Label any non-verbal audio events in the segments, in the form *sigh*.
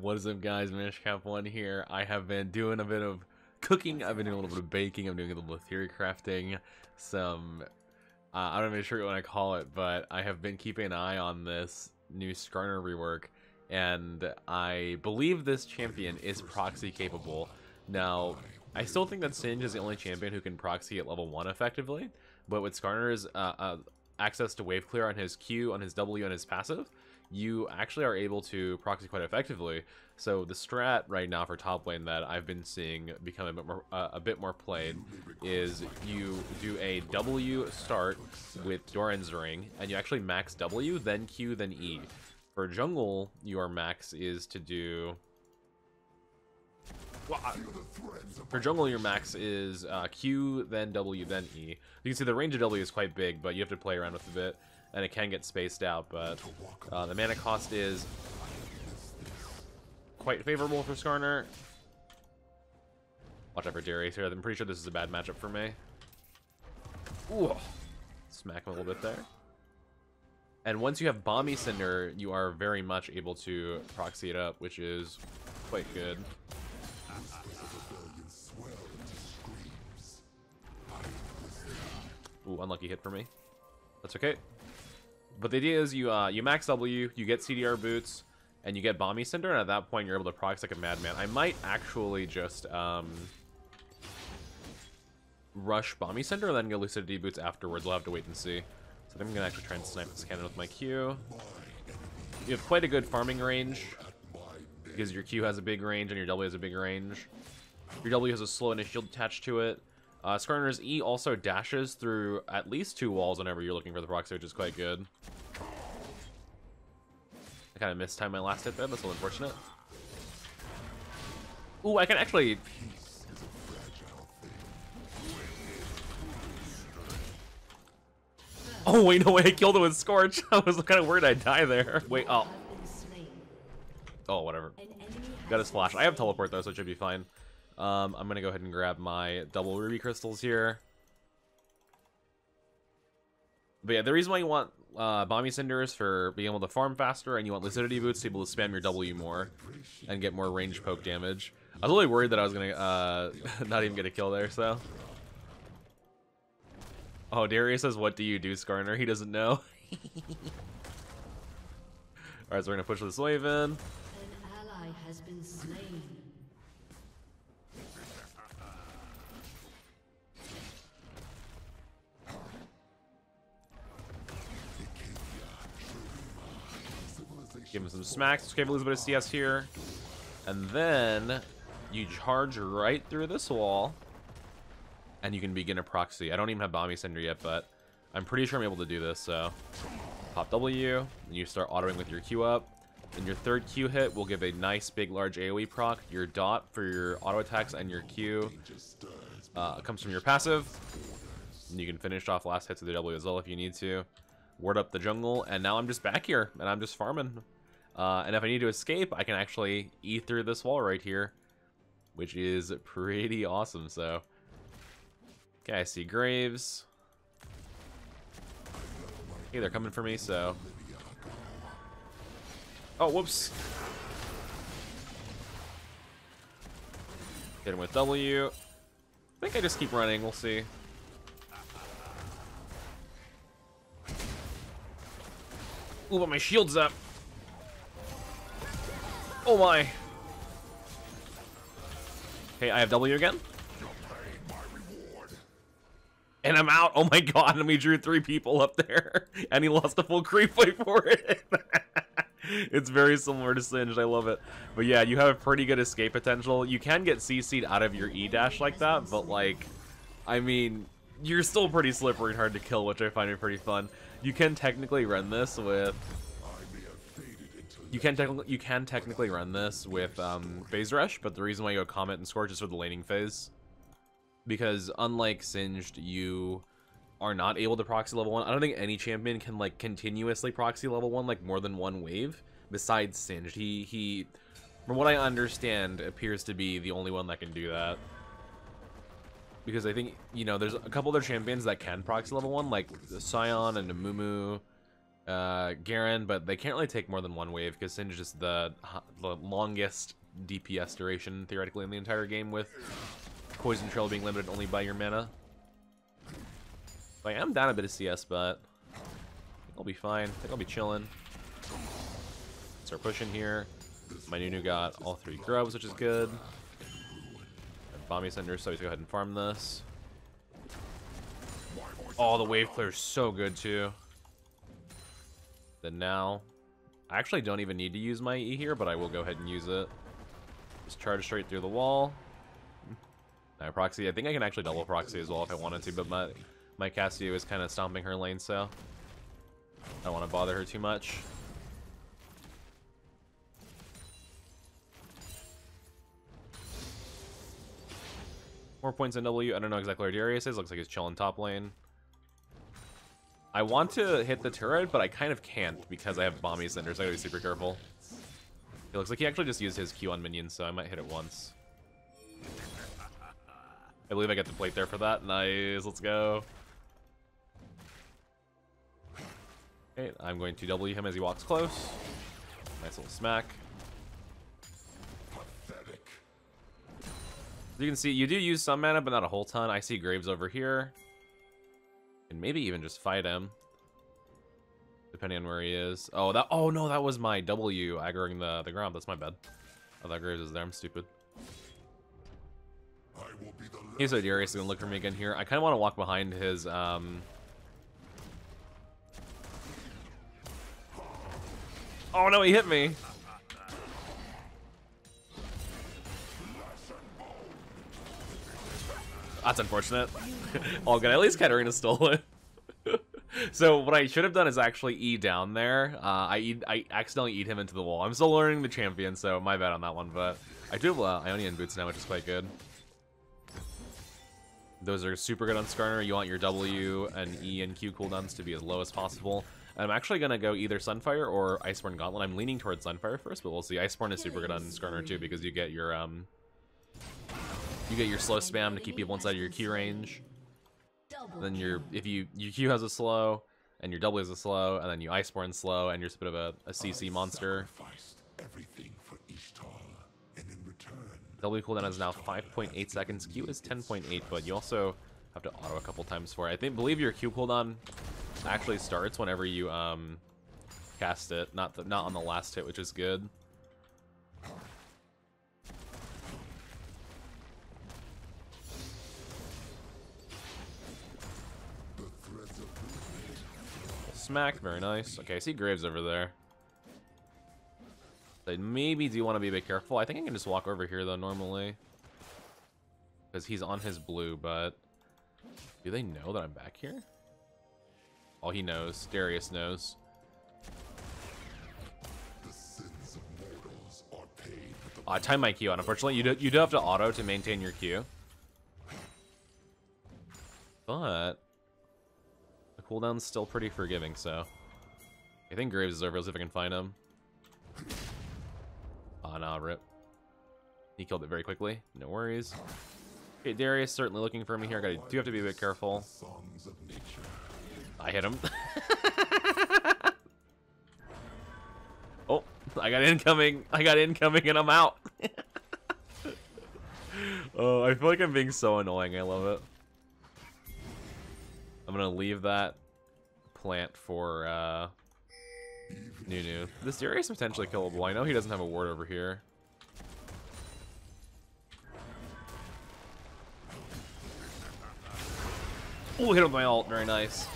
What is up guys, Minishcap1 here. I have been doing a bit of cooking, I've been doing a little bit of baking, I'm doing a little bit of theory crafting, some, uh, I'm not even sure what I call it, but I have been keeping an eye on this new Skarner rework, and I believe this champion is proxy capable. Now, I still think that Singed is the only champion who can proxy at level 1 effectively, but with Skarner's uh, uh, access to wave clear on his Q, on his W, and his passive, you actually are able to proxy quite effectively. So the strat right now for top lane that I've been seeing become a bit more, uh, a bit more played is you do a W start with Doran's Ring, and you actually max W, then Q, then E. For jungle, your max is to do... Well, for jungle, your max is uh, Q, then W, then E. You can see the range of W is quite big, but you have to play around with a bit and it can get spaced out, but uh, the mana cost is quite favorable for Skarner. Watch out for Darius here. I'm pretty sure this is a bad matchup for me. Ooh. Smack him a little bit there. And once you have Bami's Cinder, you are very much able to proxy it up, which is quite good. Ooh, unlucky hit for me. That's okay. But the idea is you uh, you max W, you get CDR boots, and you get Bami's Cinder, and at that point you're able to prox like a madman. I might actually just um, rush Bami's Cinder and then get Lucidity boots afterwards. We'll have to wait and see. So I think I'm gonna actually try and snipe this cannon with my Q. You have quite a good farming range because your Q has a big range and your W has a big range. Your W has a slow and a shield attached to it. Uh, Skarner's E also dashes through at least two walls whenever you're looking for the proxy, which is quite good. I kind of missed time my last hit there, that's a little unfortunate. Ooh, I can actually... *laughs* Oh, wait, no way, I killed him with Scorch. *laughs* I was kind of worried I'd die there. Wait, oh. Oh, whatever. Got his flash. I have teleport, though, so it should be fine. Um, I'm gonna go ahead and grab my double ruby crystals here. But yeah, the reason why you want uh, Cinders for being able to farm faster, and you want Lucidity Boots to be able to spam your W more, and get more range poke damage. I was really worried that I was gonna uh, *laughs* not even get a kill there, so. Oh, Darius says, what do you do, Skarner? He doesn't know. *laughs* Alright, so we're gonna push this wave in. An ally has been slain. Give him some smacks. Give a little bit of CS here. And then you charge right through this wall. And you can begin a proxy. I don't even have Bami's Cinder yet, but I'm pretty sure I'm able to do this, so. Pop W, and you start autoing with your Q up. And your third Q hit will give a nice big large AoE proc. Your dot for your auto attacks and your Q uh, comes from your passive. And you can finish off last hits with the W as well if you need to. Ward up the jungle, and now I'm just back here, and I'm just farming. Uh, and if I need to escape, I can actually E through this wall right here, which is pretty awesome, so. Okay, I see Graves. Hey, they're coming for me, so. Oh, whoops. Hit him with W. I think I just keep running, we'll see. Ooh, but my shield's up. Oh my. Okay, I have W again. And I'm out. Oh my god, and we drew three people up there. *laughs* And he lost the full creep fight for it. *laughs* it's very similar to Singed, I love it. But yeah, you have pretty good escape potential. You can get CC'd out of your E-dash like that, but like, I mean, you're still pretty slippery and hard to kill, which I find pretty fun. You can technically run this with you can technically you can technically run this with um, phase rush, but the reason why you go comet and scorch is for the laning phase, because unlike singed, you are not able to proxy level one. I don't think any champion can like continuously proxy level one like more than one wave. Besides singed, he he, from what I understand, appears to be the only one that can do that. Because I think you know there's a couple other champions that can proxy level one, like Sion and Mumu uh, Garen, but they can't really take more than one wave because Singe is just the, the longest DPS duration theoretically in the entire game with Poison Trail being limited only by your mana. I am down a bit of CS, but I'll be fine. I think I'll be chilling. Start pushing here. My Nunu got all three grubs, which is good. And Bami's Cinder, so he's go ahead and farm this. Oh, the wave clear is so good too. Then now, I actually don't even need to use my E here, but I will go ahead and use it. Just charge straight through the wall. Now proxy, I think I can actually double proxy as well if I wanted to, but my my Cassio is kind of stomping her lane, so I don't want to bother her too much. More points in W. I don't know exactly where Darius is. Looks like he's chilling top lane. I want to hit the turret, but I kind of can't because I have Bami's Cinders. I gotta be super careful. It looks like he actually just used his Q on minions, so I might hit it once. I believe I get the plate there for that. Nice, let's go. Okay, I'm going to W him as he walks close. Nice little smack. you can see, you do use some mana, but not a whole ton. I see Graves over here. And maybe even just fight him. Depending on where he is. Oh, that. Oh, no, that was my W aggroing the, the ground. That's my bad. Oh, that Graves is there. I'm stupid. He's a Darius is going to look for me again here. I kind of want to walk behind his... Um... Oh, no, he hit me. That's unfortunate. *laughs* All good. At least Katarina stole it. *laughs* so what I should have done is actually E down there. Uh, I eat, I accidentally eat him into the wall. I'm still learning the champion, so my bad on that one. But I do have uh, Ionian boots now, which is quite good. Those are super good on Skarner. You want your W and E and Q cooldowns to be as low as possible. I'm actually going to go either Sunfire or Iceborn Gauntlet. I'm leaning towards Sunfire first, but we'll see. Iceborn is super good on Skarner too because you get your um, you get your slow spam to keep people inside of your Q range. Then your if you your Q has a slow and your W has a slow, and then you Iceborn slow, and you're just a bit of a, a CC monster. W cooldown is now 5.8 seconds. Q is 10.8, but you also have to auto a couple times for it. I think believe your Q cooldown actually starts whenever you um cast it, not the, not on the last hit, which is good. Smack, very nice. Okay, I see Graves over there. Maybe do you want to be a bit careful. I think I can just walk over here, though, normally. Because he's on his blue, but... Do they know that I'm back here? Oh, he knows. Darius knows. Ah, I timed my Q on. Unfortunately, you do, you do have to auto to maintain your Q. But cooldown's still pretty forgiving, so I think Graves is over. Let's see if I can find him. Ah, oh, nah, rip. He killed it very quickly. No worries. Okay, Darius certainly looking for me here. I do have to be a bit careful. I hit him. *laughs* oh, I got incoming. I got incoming and I'm out. *laughs* oh, I feel like I'm being so annoying. I love it. I'm gonna leave that plant for uh, Nunu. This Darius is potentially killable. I know he doesn't have a ward over here. Oh, hit him with my ult. Very nice.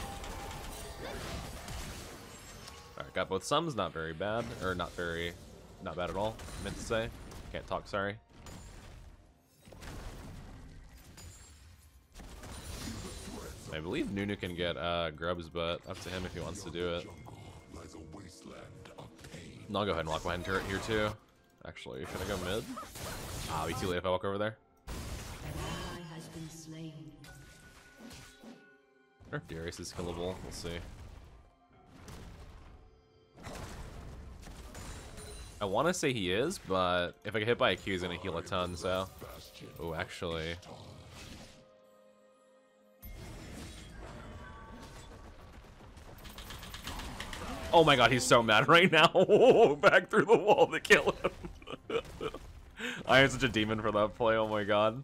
Alright, got both sums. Not very bad. Or not very... Not bad at all, I meant to say. Can't talk, sorry. I believe Nunu can get uh, grubs, but up to him if he wants to do it. And I'll go ahead and walk behind turret here too. Actually, should I go mid? Ah, I'll be too late if I walk over there. Or if Darius is killable, we'll see. I want to say he is, but if I get hit by a Q, he's going to heal a ton, so... Oh, actually... Oh my god, he's so mad *laughs* right now. *laughs* Back through the wall to kill him. *laughs* I am such a demon for that play, oh my god.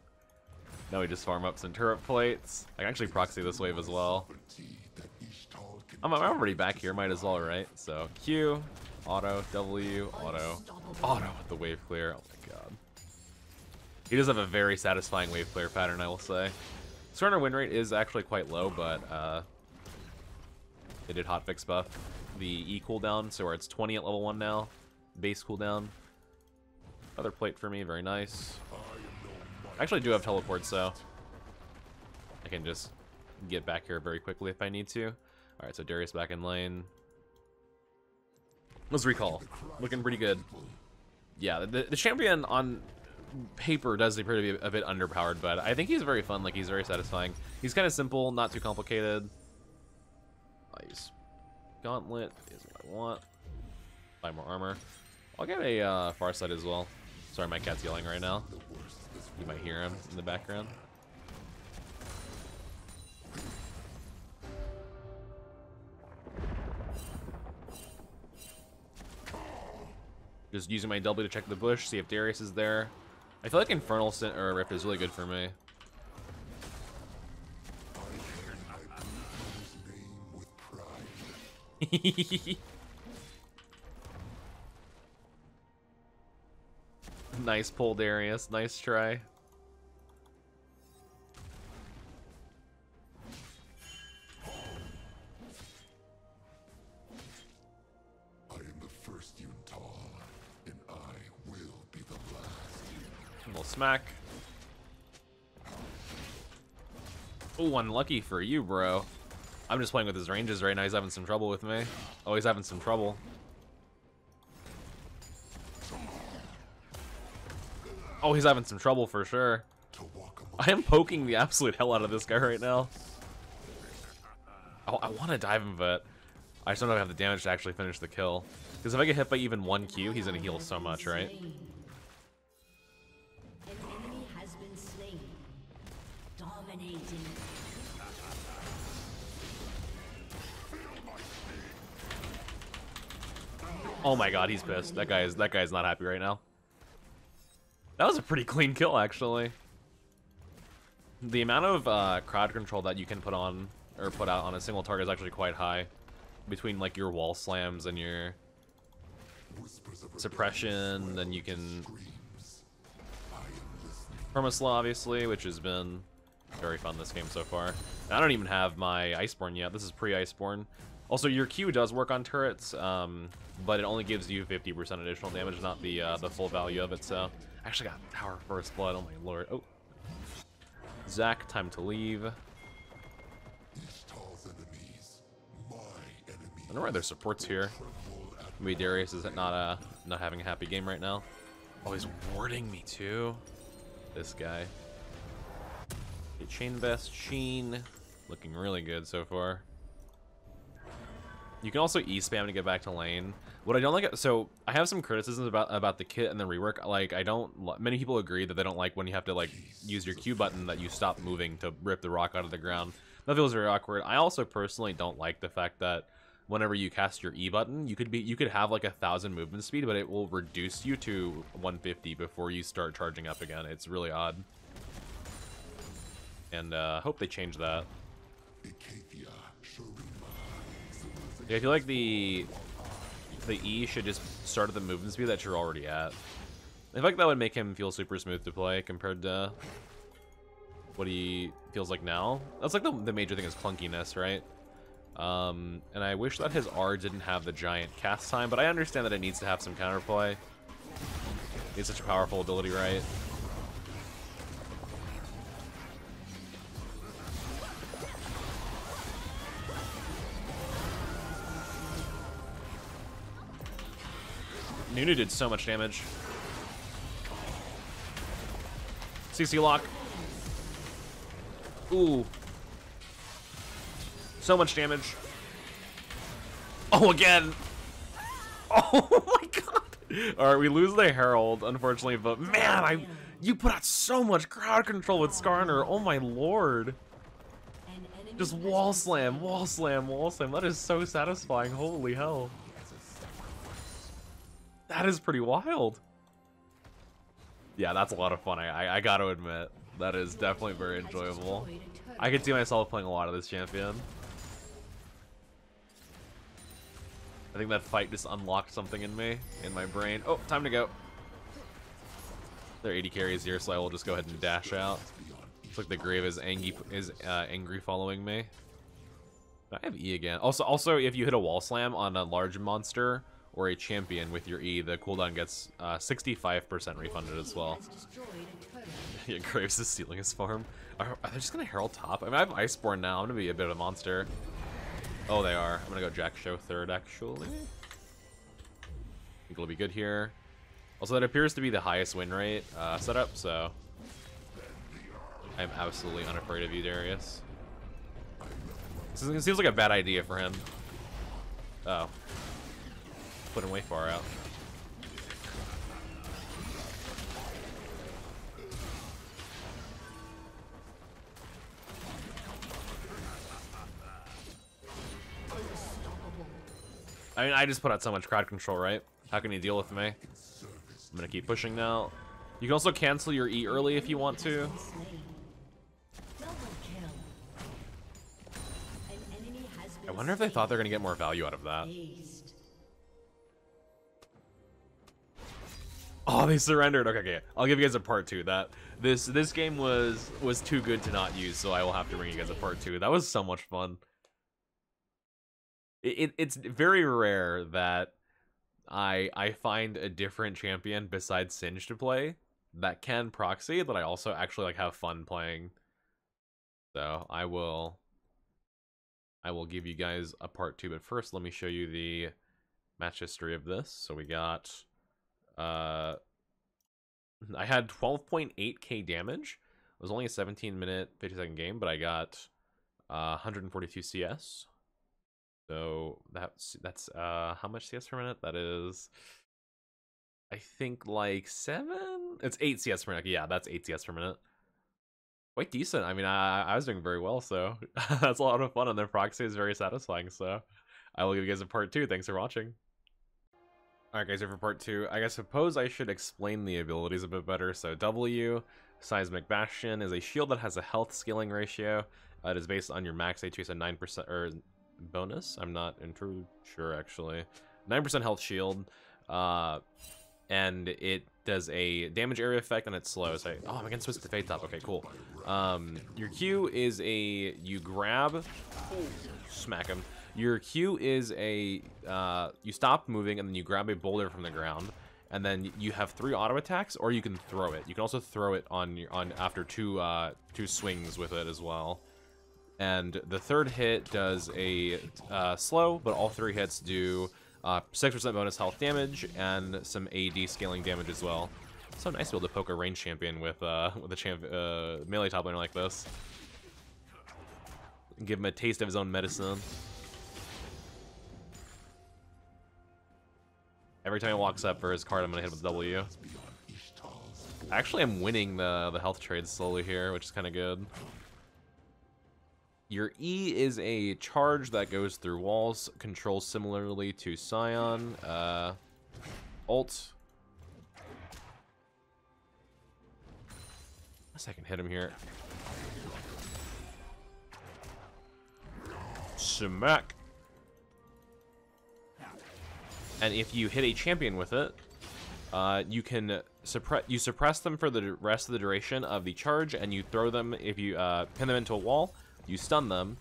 Now we just farm up some turret plates. I can actually proxy this wave as well. I'm, I'm already back here, might as well, right? So Q, auto, W, auto, auto with the wave clear. Oh my god. He does have a very satisfying wave clear pattern, I will say. Skarner win rate is actually quite low, but uh, they did hotfix buff the E cooldown, so it's 20 at level 1 now. Base cooldown. Another plate for me, very nice. I actually do have teleport, so I can just get back here very quickly if I need to. Alright, so Darius back in lane. Let's recall. Looking pretty good. Yeah, the, the champion on paper does appear to be a bit underpowered, but I think he's very fun. Like, he's very satisfying. He's kind of simple, not too complicated. Gauntlet is what I want. Buy more armor. I'll get a uh, Farsight as well. Sorry, my cat's yelling right now. You might hear him in the background. Just using my W to check the bush, see if Darius is there. I feel like Infernal Sin or Rift is really good for me. *laughs* nice pull, Darius. Nice try. I am the first Yuntal, and I will be the last. Little smack. Oh, unlucky for you, bro. I'm just playing with his ranges right now. He's having some trouble with me. Oh, he's having some trouble. Oh, he's having some trouble for sure. I am poking the absolute hell out of this guy right now. Oh, I want to dive him, but I just don't have the damage to actually finish the kill. Because if I get hit by even one Q, he's going to heal so much, right? Oh my god, he's pissed. That guy is that guy is not happy right now. That was a pretty clean kill, actually. The amount of uh, crowd control that you can put on or put out on a single target is actually quite high. Between like your wall slams and your suppression, then you can permaslaw obviously, which has been very fun this game so far. I don't even have my Iceborn yet. This is pre-Iceborn. Also, your Q does work on turrets, um, but it only gives you 50% additional damage, not the uh, the full value of it. So, I actually got Tower First Blood. Oh my lord! Oh, Zac, time to leave. I Ixtal's enemies, my enemies. wonder why there's supports here. Maybe Darius is not uh not having a happy game right now. Oh, he's warding me too. This guy. Okay, Chain Vest, Sheen, looking really good so far. You can also E spam to get back to lane. What I don't like, so I have some criticisms about about the kit and the rework. Like I don't, many people agree that they don't like when you have to like use your Q button that you stop moving to rip the rock out of the ground. That feels very awkward. I also personally don't like the fact that whenever you cast your E button, you could be you could have like a thousand movement speed, but it will reduce you to 150 before you start charging up again. It's really odd. And uh, hope they change that. Yeah, I feel like the the E should just start at the movement speed that you're already at. I feel like that would make him feel super smooth to play compared to what he feels like now. That's like the, the major thing is clunkiness, right? Um, and I wish that his R didn't have the giant cast time, but I understand that it needs to have some counterplay. It's such a powerful ability, right? Nunu did so much damage. CC lock. Ooh. So much damage. Oh, again. *laughs* Oh my god. All right, we lose the Herald, unfortunately, but man, I you put out so much crowd control with Skarner. Oh my lord. Just wall slam, wall slam, wall slam. That is so satisfying. Holy hell. That is pretty wild. Yeah, that's a lot of fun. I, I, gotta admit. That is definitely very enjoyable. I could see myself playing a lot of this champion. I think that fight just unlocked something in me, in my brain. Oh, time to go. Their 80 carries here, so I will just go ahead and dash out. Looks like the grave is angry, is uh, angry following me. I have E again. Also, also, if you hit a wall slam on a large monster or a champion with your E, the cooldown gets 65% uh, refunded as well. *laughs* yeah, Graves is stealing his farm. Are, are, they just gonna Herald top? I mean, I have Iceborn now. I'm gonna be a bit of a monster. Oh, they are. I'm gonna go Jak'Sho third, actually. I think it'll be good here. Also, that appears to be the highest win rate uh, setup, so I'm absolutely unafraid of you, Darius. This seems like a bad idea for him. Oh. Put him way far out. I mean, I just put out so much crowd control, right? How can you deal with me? I'm gonna keep pushing now. You can also cancel your E early if you want to. I wonder if they thought they're gonna get more value out of that. Oh, they surrendered. Okay, okay. I'll give you guys a part two. That this this game was was too good to not use, so I will have to bring you guys a part two. That was so much fun it, it's very rare that I I find a different champion besides Singe to play that can proxy that I also actually like have fun playing. So I will I will give you guys a part two, but first let me show you the match history of this. So we got uh I had 12.8k damage. It was only a 17 minute 50 second game, but I got uh, 142 CS. So that's that's uh how much CS per minute? That is I think like seven? It's eight CS per minute. Yeah, that's eight CS per minute. Quite decent. I mean I I was doing very well, so *laughs* that's a lot of fun and their proxy is very satisfying, so I will give you guys a part two. Thanks for watching. Alright guys, here for part two. I guess suppose I should explain the abilities a bit better. So W, Seismic Bastion, is a shield that has a health scaling ratio. Uh, it is based on your max HP, so 9% or bonus. I'm not sure, actually. 9% health shield, uh, and it does a damage area effect and it's slow. So, oh, I'm against switch to Fade Top. Okay, cool. Um, your Q is a, you grab, smack him. Your Q is a, uh, you stop moving and then you grab a boulder from the ground and then you have three auto attacks, or you can throw it. You can also throw it on your on after two uh, two swings with it as well. And the third hit does a uh, slow, but all three hits do 6% uh, bonus health damage and some AD scaling damage as well. so nice to be able to poke a range champion with uh, *laughs* with a champ uh, melee top laner like this. Give him a taste of his own medicine. Every time he walks up for his card, I'm gonna hit him with W. Actually, I'm winning the the health trade slowly here, which is kind of good. Your E is a charge that goes through walls, controls similarly to Sion. Uh, ult. Unless I can hit him here. Smack. And if you hit a champion with it, uh, you can suppress you suppress them for the rest of the duration of the charge, and you throw them if you uh, pin them into a wall you stun them,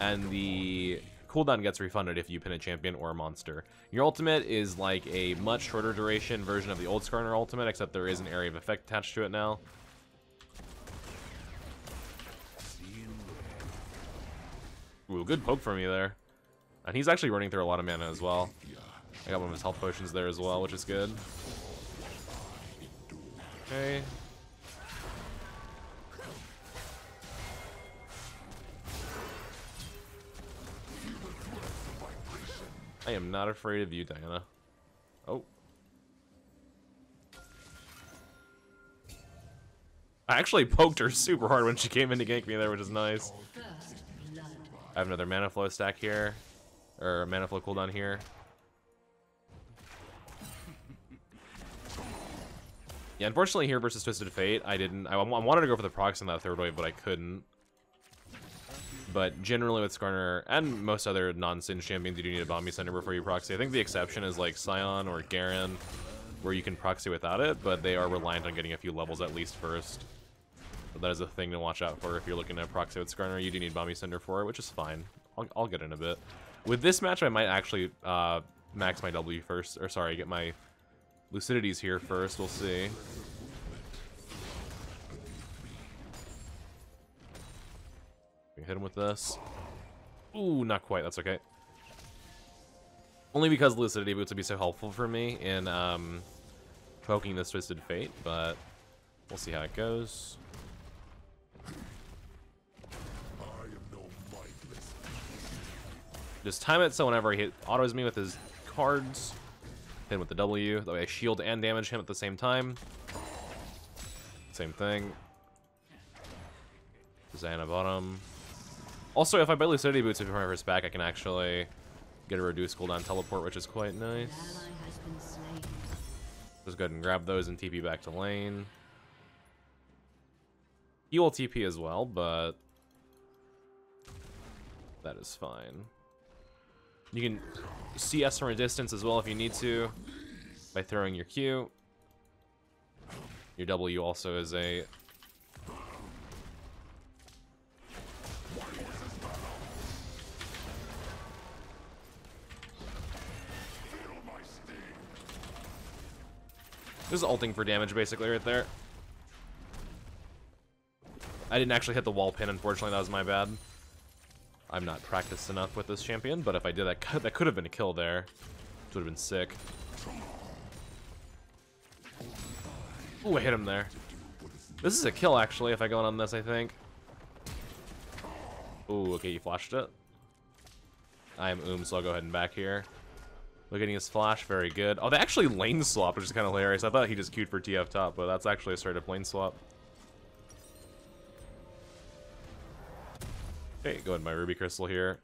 and the cooldown gets refunded if you pin a champion or a monster. Your ultimate is like a much shorter duration version of the old Skarner ultimate, except there is an area of effect attached to it now. Ooh, good poke for me there. And he's actually running through a lot of mana as well. I got one of his health potions there as well, which is good. Okay, I am not afraid of you, Diana. Oh. I actually poked her super hard when she came in to gank me there, which is nice. I have another mana flow stack here, or mana flow cooldown here. Yeah, unfortunately here versus Twisted Fate, I didn't. I, I wanted to go for the procs in that third wave, but I couldn't. But generally with Skarner and most other non-Singe champions, you do need a Bami's Cinder before you proxy. I think the exception is like Sion or Garen, where you can proxy without it, but they are reliant on getting a few levels at least first. That is a thing to watch out for if you're looking to proxy with Skarner. You do need Bami's Cinder for it, which is fine. I'll, I'll get in a bit. With this match, I might actually uh, max my W first, or sorry, get my Lucidities here first. We'll see. hit him with this. Ooh, not quite. That's okay. Only because Lucidity Boots would be so helpful for me in um, poking this Twisted Fate, but we'll see how it goes. Just time it so whenever he autos me with his cards, him with the W, that way I shield and damage him at the same time. Same thing. Xana bottom. Also, if I buy Lucidity Boots if my first back, I can actually get a reduced cooldown teleport, which is quite nice. Just go ahead and grab those and TP back to lane. He will TP as well, but that is fine. You can see CS from a distance as well if you need to by throwing your Q. Your W also is a This is ulting for damage, basically, right there. I didn't actually hit the wall pin, unfortunately. That was my bad. I'm not practiced enough with this champion, but if I did, that could, that could have been a kill there. Which would have been sick. Ooh, I hit him there. This is a kill, actually, if I go in on this, I think. Ooh, okay, you flashed it. I am Oom, so I'll go ahead and back here. Look at his flash, very good. Oh, they actually lane swap, which is kind of hilarious. I thought he just queued for TF top, but that's actually a straight up lane swap. Okay, go ahead my Ruby Crystal here.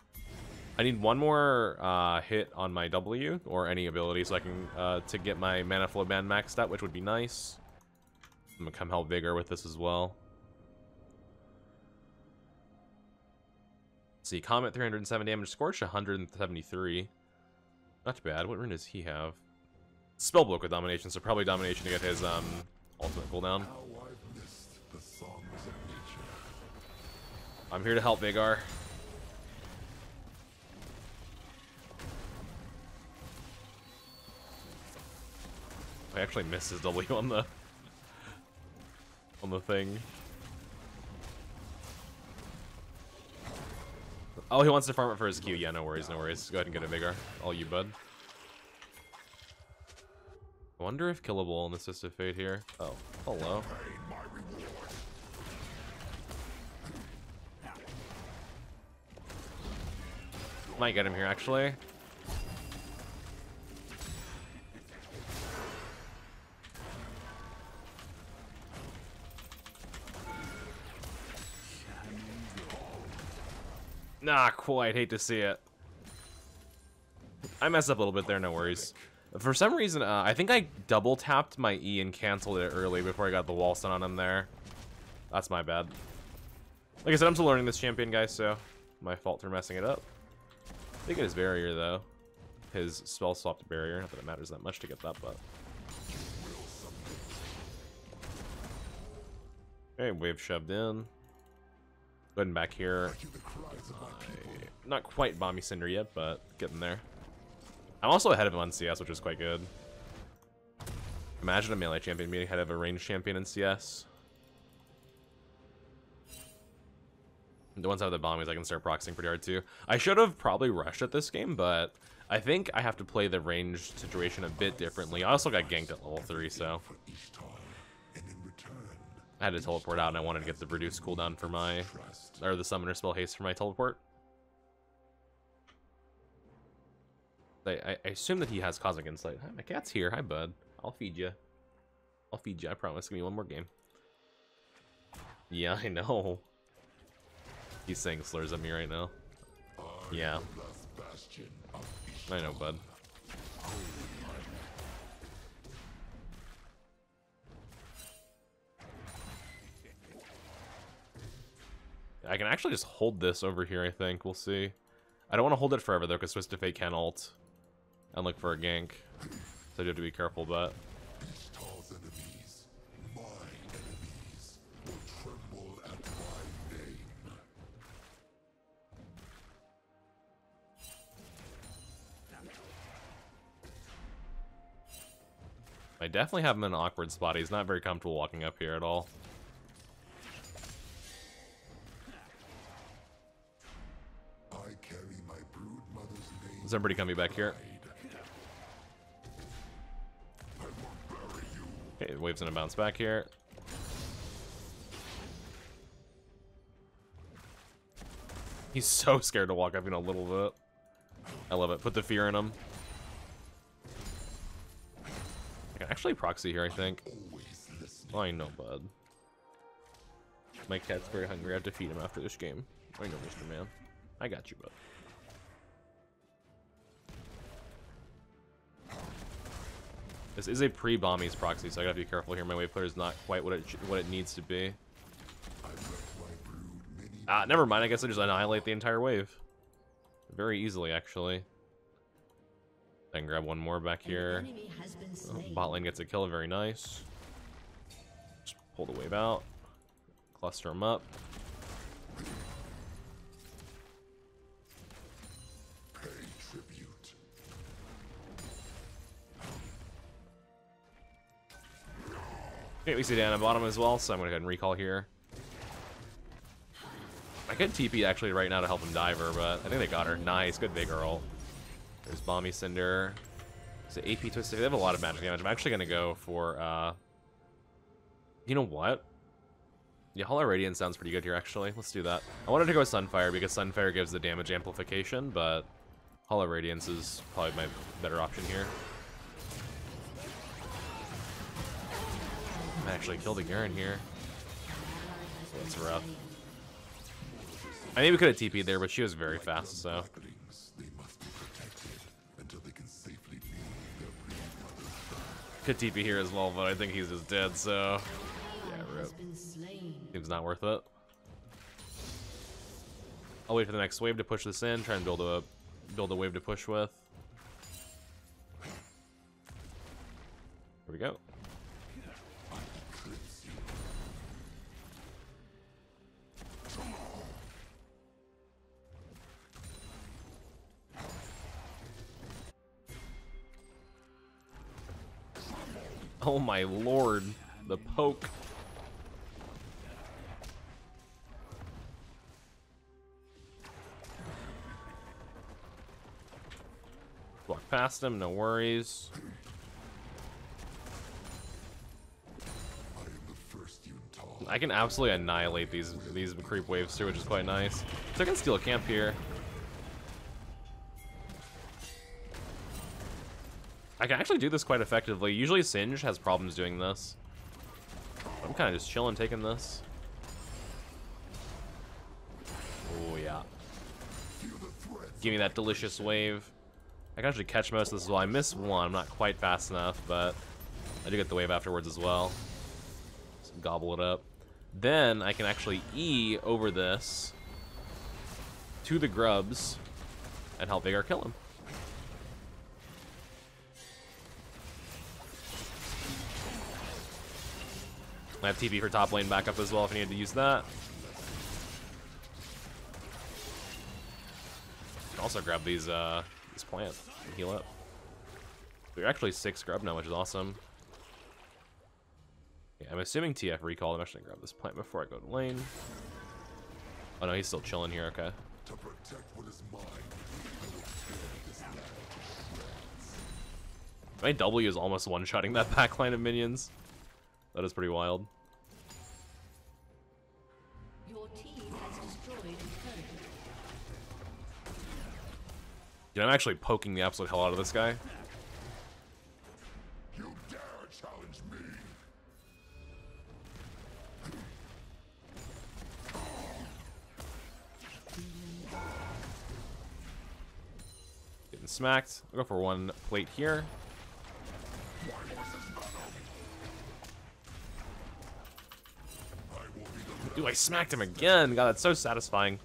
I need one more uh, hit on my W or any ability so I can uh, to get my mana flow band maxed out, which would be nice. I'm gonna come help Veigar with this as well. Let's see, Comet 307 damage, Scorch 173. Not too bad. What rune does he have? Spellbook with Domination, so probably Domination to get his um, ultimate cooldown. I'm here to help, Veigar. I actually missed his W on the on the thing. Oh, he wants to farm it for his Q. Yeah, no worries, no worries. Go ahead and get a Veigar. All you, bud. I wonder if killable in the Twisted Fate here. Oh, hello. Might get him here, actually. Not quite. Hate to see it. I messed up a little bit there. No worries. For some reason, uh, I think I double tapped my E and canceled it early before I got the wall stun on him there. That's my bad. Like I said, I'm still learning this champion, guys, so my fault for messing it up. I think it is barrier, though. His spell swapped barrier. Not that it matters that much to get that, but... Okay, wave shoved in. Going back here. not quite Bami's Cinder yet, but getting there. I'm also ahead of him on CS, which is quite good. Imagine a melee champion being ahead of a ranged champion in CS. The ones of the bombies, I can start proxying pretty hard too. I should have probably rushed at this game, but I think I have to play the range situation a bit differently. I also got ganked at level 3, so... I had to teleport out and I wanted to get the reduced cooldown for my, or the summoner spell haste for my teleport. I, I assume that he has Cosmic Insight. Hi, my cat's here. Hi, bud. I'll feed you. I'll feed you, I promise. Give me one more game. Yeah, I know. He's saying slurs at me right now. Yeah. I know, bud. I can actually just hold this over here, I think. We'll see. I don't want to hold it forever, though, because Twisted Fate can ult and look for a gank. So you have to be careful, but... I definitely have him in an awkward spot. He's not very comfortable walking up here at all. I carry my brood mother's name. Somebody coming back here. I will bury you. Okay, wave's gonna bounce back here. He's so scared to walk up in a little bit. I love it. Put the fear in him. Actually proxy here, I think. Oh, I know, bud. My cat's very hungry. I have to feed him after this game. I know, Mr. Man. I got you, bud. This is a pre-bombies proxy, so I gotta be careful here. My wave player is not quite what it what it needs to be. Ah, never mind. I guess I just annihilate the entire wave. Very easily, actually. Can grab one more back here. Oh, bot lane gets a kill, very nice. Just pull the wave out. Cluster them up. pay tribute. Okay, we see Dan at bottom as well, so I'm gonna go ahead and recall here. I could TP actually right now to help him dive her, but I think they got her. Nice, good big Earl. There's Bami's Cinder. It AP Twisted? They have a lot of magic damage. I'm actually gonna go for, uh... You know what? Yeah, Hollow Radiance sounds pretty good here, actually. Let's do that. I wanted to go with Sunfire because Sunfire gives the damage amplification, but Hollow Radiance is probably my better option here. I actually killed a Garen here. That's rough. I we could have TP'd there, but she was very fast, so. Could TP here as well, but I think he's just dead, so. Yeah, has rip. been. Seems not worth it. I'll wait for the next wave to push this in, try and build a build a wave to push with. Here we go. Oh my lord, the poke. Walk past him, no worries. I can absolutely annihilate these these creep waves too, which is quite nice. So I can steal a camp here. I can actually do this quite effectively. Usually Singe has problems doing this. I'm kind of just chilling taking this. Oh yeah. Give me that delicious wave. I can actually catch most of this as well. I miss one. I'm not quite fast enough, but I do get the wave afterwards as well. Gobble it up. Then I can actually E over this to the grubs and help Veigar kill him. I have TP for top lane backup as well if I need to use that. Can also grab these uh these plants and heal up. We're actually six grub now, which is awesome. Yeah, I'm assuming TF recall. I'm actually gonna grab this plant before I go to lane. Oh no, he's still chilling here. Okay. To protect what is mine, I will tear this land to shreds. My W is almost one-shotting that *laughs* backline of minions. That is pretty wild. Your team has destroyed a. Dude, I'm actually poking the absolute hell out of this guy. You dare challenge me? smacked. I'll go for one plate here. Ooh, I smacked him again. God, that's so satisfying.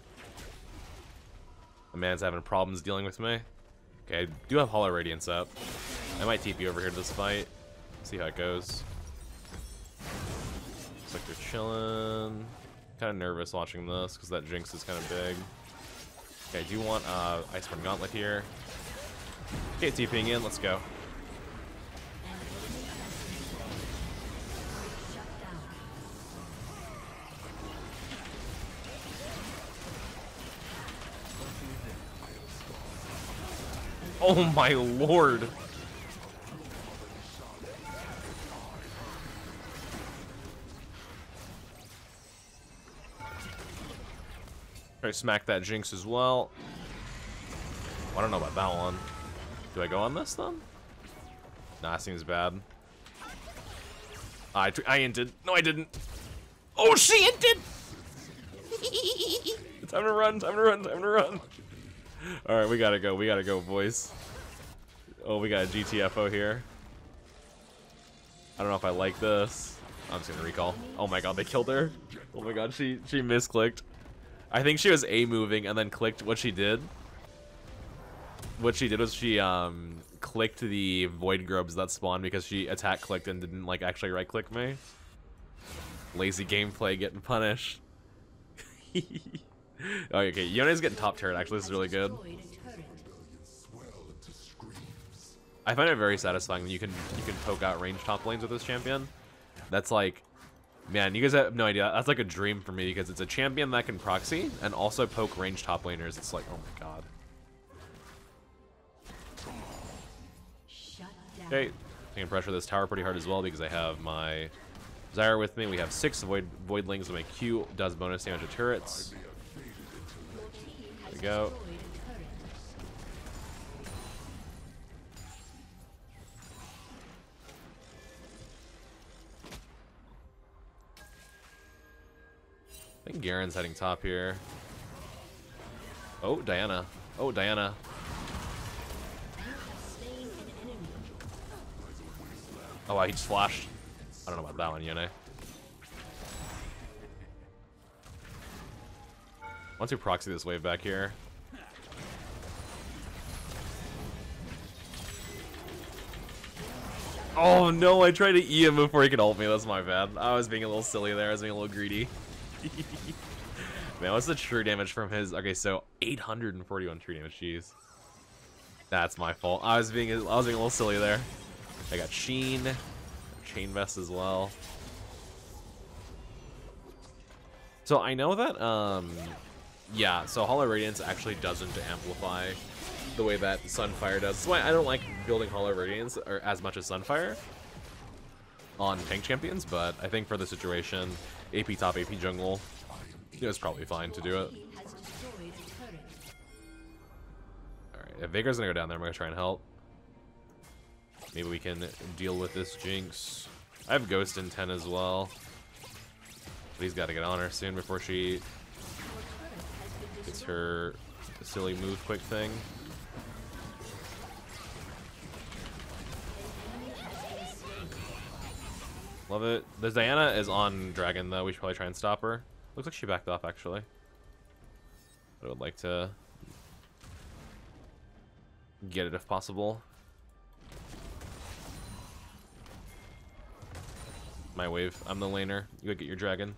The man's having problems dealing with me. Okay, I do have Hollow Radiance up. I might TP over here to this fight. See how it goes. Looks like they're chilling. Kind of nervous watching this because that Jinx is kind of big. Okay, I do want uh, Iceborn Gauntlet here. Okay, TPing in. Let's go. Oh my lord. Try to smack that Jinx as well. I don't know about that one. Do I go on this then? Nah, seems bad. I, I inted. No, I didn't. Oh, she inted! *laughs* time to run, time to run, time to run. *laughs* Alright, we gotta go, we gotta go, boys. Oh, we got a GTFO here. I don't know if I like this. I'm just gonna recall. Oh my god, they killed her. Oh my god, she she misclicked. I think she was A moving and then clicked what she did. What she did was she um clicked the void grubs that spawned because she attack clicked and didn't like actually right click me. Lazy gameplay getting punished. *laughs* oh, okay, Yone's getting top turret actually, this is really good. I find it very satisfying that you can you can poke out range top lanes with this champion. That's like, man, you guys have no idea. That's like a dream for me because it's a champion that can proxy and also poke range top laners. It's like, oh my god. Okay, I can pressure this tower pretty hard as well because I have my Zyra with me. We have six void voidlings, and my Q does bonus damage to turrets. Go. I think Garen's heading top here. Oh, Diana. Oh, Diana. Oh wow, he just flashed. I don't know about that one, Yone. Once we proxy this wave back here. Oh no, I tried to E him before he could ult me. That's my bad. I was being a little silly there. I was being a little greedy. *laughs* Man, what's the true damage from his? Okay, so 841 true damage. Jeez. That's my fault. I was being I was being a little silly there. I got Sheen, Chain Vest as well. So I know that, um, yeah, so Hollow Radiance actually doesn't amplify the way that Sunfire does. That's why I don't like building Hollow Radiance or as much as Sunfire on tank champions, but I think for the situation, AP top, AP jungle, it was probably fine to do it. Alright, if Veigar's gonna go down there, I'm gonna try and help. Maybe we can deal with this Jinx. I have Ghost in 10 as well. But he's gotta get on her soon before she Your turret has been her silly move quick thing. Love it. The Diana is on Dragon though. We should probably try and stop her. Looks like she backed off actually. I would like to get it if possible. My wave. I'm the laner. You get your dragon.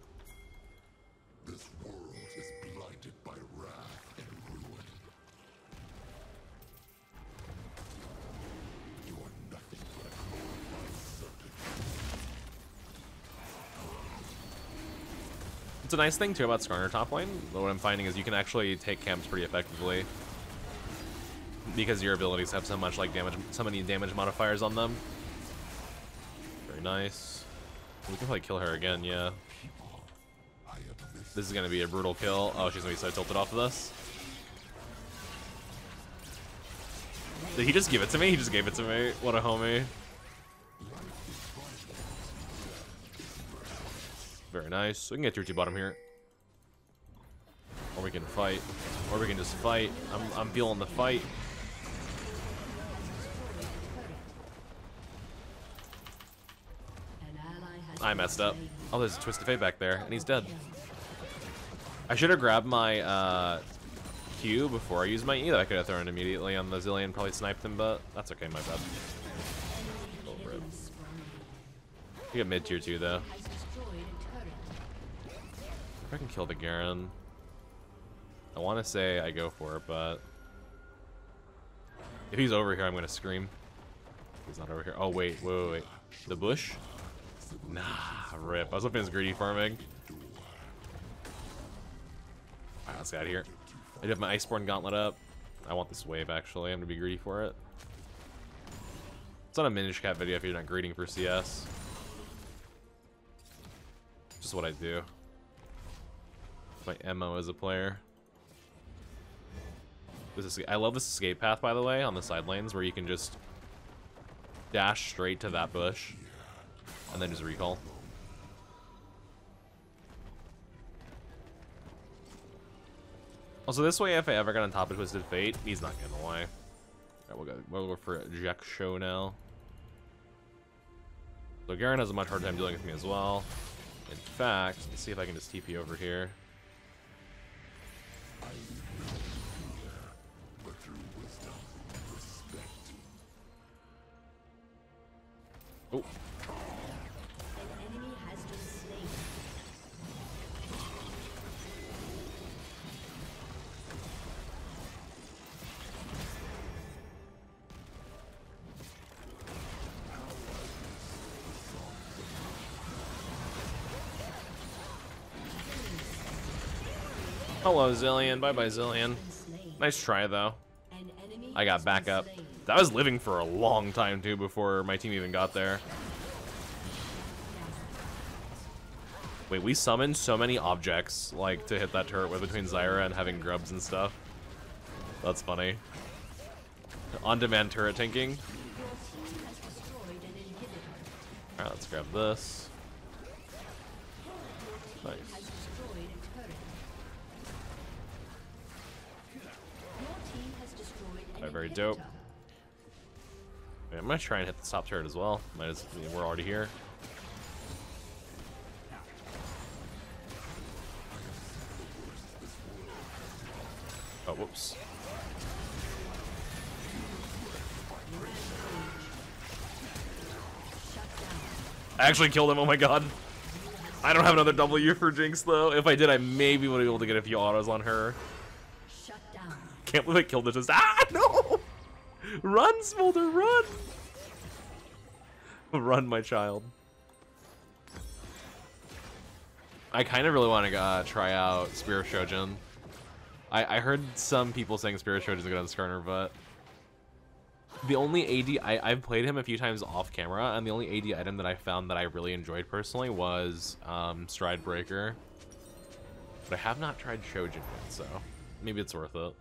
It's a nice thing too about Skarner top lane. What I'm finding is you can actually take camps pretty effectively because your abilities have so much like damage, so many damage modifiers on them. Very nice. We can probably kill her again. Yeah, this is gonna be a brutal kill. Oh, she's gonna be so tilted off of this. Did he just give it to me? He just gave it to me. What a homie. Very nice. We can get tier 2 bottom here. Or we can fight. Or we can just fight. I'm, I'm feeling the fight. I messed up. Oh, there's a Twisted Fate back there, and he's dead. I should have grabbed my uh, Q before I used my E that I could have thrown immediately on the Zilean, probably sniped him, but that's okay, my bad. Over it. You get mid tier 2, though. If I can kill the Garen. I want to say I go for it, but... If he's over here, I'm going to scream. He's not over here. Oh, wait, wait, wait, wait. The bush? Nah, rip. I was hoping it was greedy farming. Alright, let's get out of here. I do have my Iceborn Gauntlet up. I want this wave, actually. I'm going to be greedy for it. It's not a Minishcap video if you're not greeting for CS. Just what I do. My MO as a player. This is, I love this escape path, by the way, on the side lanes, where you can just dash straight to that bush, and then just recall. Also, this way, if I ever got on top of Twisted Fate, he's not getting away. Alright, we'll go, we'll go for Jak'Sho now. So Garen has a much harder time dealing with me as well. In fact, let's see if I can just TP over here. Oh, hello Zilean. Bye bye Zilean. Nice try though. I got back up. That was living for a long time too before my team even got there. Wait, we summoned so many objects like to hit that turret with between Zyra and having grubs and stuff. That's funny. On-demand turret tanking. Alright, let's grab this. Nice. Alright, very dope. I'm gonna try and hit the top turret as well. Might as we're already here. Oh, whoops. I actually killed him, oh my god. I don't have another W for Jinx though. If I did, I maybe would be able to get a few autos on her. Shut down. Can't believe I killed the just. Ah! Run, Smolder, run! Run, my child. I kind of really want to uh, try out Spear of Shojin. I, I heard some people saying Spear of Shojin is good on Skarner, but the only AD I, I've played him a few times off camera, and the only AD item that I found that I really enjoyed personally was um, Stridebreaker. But I have not tried Shojin yet, so maybe it's worth it.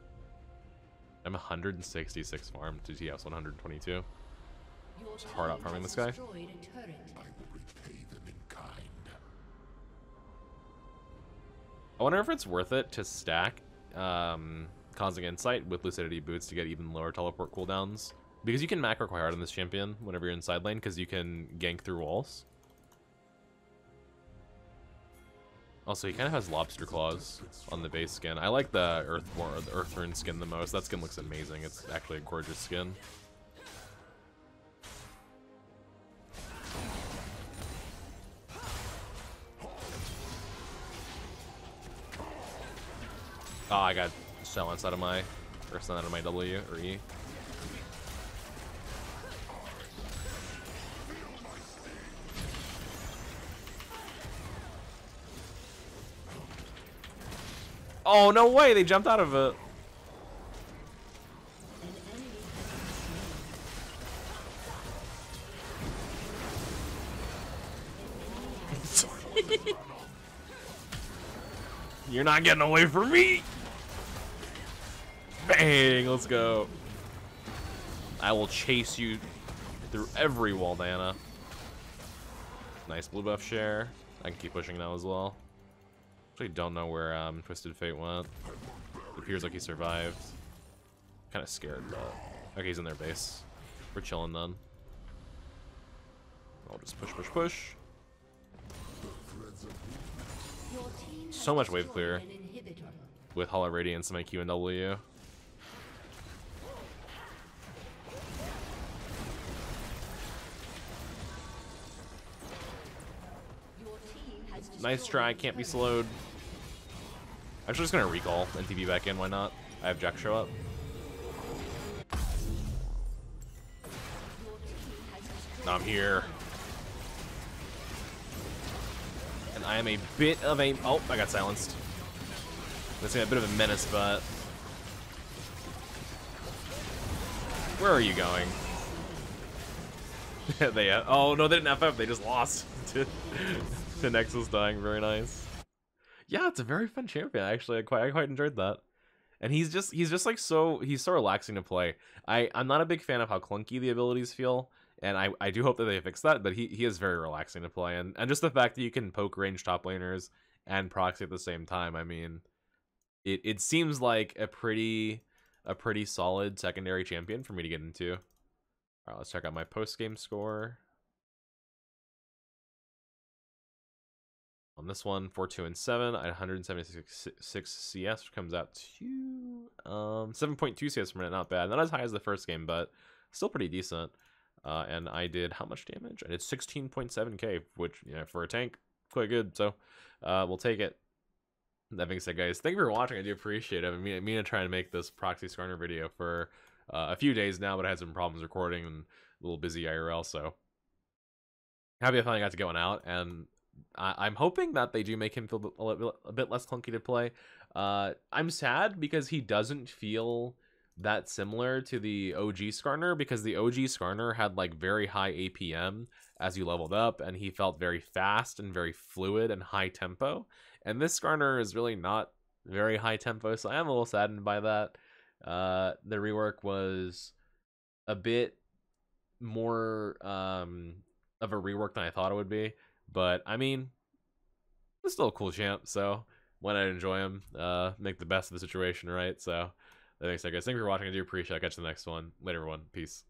I'm 166 farm to TS 122. Your hard out farming this guy. I will repay them in kind. I wonder if it's worth it to stack um, Cosmic Insight with Lucidity Boots to get even lower teleport cooldowns. Because you can macro quite hard on this champion whenever you're in side lane, because you can gank through walls. Also, he kind of has lobster claws on the base skin. I like the Earth the Earthrune skin the most. That skin looks amazing. It's actually a gorgeous skin. Oh, I got silenced out of my, or out of my W or E. Oh, no way! They jumped out of it. *laughs* You're not getting away from me! Bang! Let's go. I will chase you through every wall, Diana. Nice blue buff share. I can keep pushing now as well. Actually don't know where um, Twisted Fate went. It appears like he survived. Kind of scared, but... Okay, he's in their base. We're chilling then. I'll just push, push, push. Your team has So much wave clear. with Hollow Radiance in my Q and W. Your team has Nice try, can't be slowed. Actually, just gonna recall and TP back in. Why not? I have Jak'Sho up. I'm here. And I am a bit of a... Oh, I got silenced. That's a bit of a menace, but... Where are you going? *laughs* they... Uh, oh, no, they didn't F FF. They just lost *laughs* *laughs* to Nexus dying. Very nice. Yeah, it's a very fun champion. Actually, I quite, I quite enjoyed that. And he's just he's just like so he's so relaxing to play. I I'm not a big fan of how clunky the abilities feel and I, I do hope that they fix that. But he, he is very relaxing to play, and and just the fact that you can poke range top laners and proxy at the same time. I mean, it it seems like a pretty a pretty solid secondary champion for me to get into. All right, let's check out my post game score. On this one, 4 2 and 7, I had 176 six CS, which comes out to um 7.2 CS per minute, not bad. Not as high as the first game, but still pretty decent. Uh, and I did how much damage? I did 16.7k, which you know for a tank, quite good. So uh, we'll take it. That being said, guys, thank you for watching. I do appreciate it. I mean, I mean to try and make this proxy skarner video for uh, a few days now, but I had some problems recording and a little busy IRL. So happy I finally got to get one out, and I- I'm hoping that they do make him feel a, a bit less clunky to play. Uh, I'm sad because he doesn't feel that similar to the OG Skarner because the OG Skarner had like very high APM as you leveled up, and he felt very fast and very fluid and high tempo. And this Skarner is really not very high tempo, so I am a little saddened by that. Uh, the rework was a bit more um, of a rework than I thought it would be, but I mean, it's still a cool champ, so why not enjoy him? Uh, make the best of the situation, right? So. Thanks, guys. Thank you for watching. I do appreciate it. I'll catch you in the next one. Later, everyone. Peace.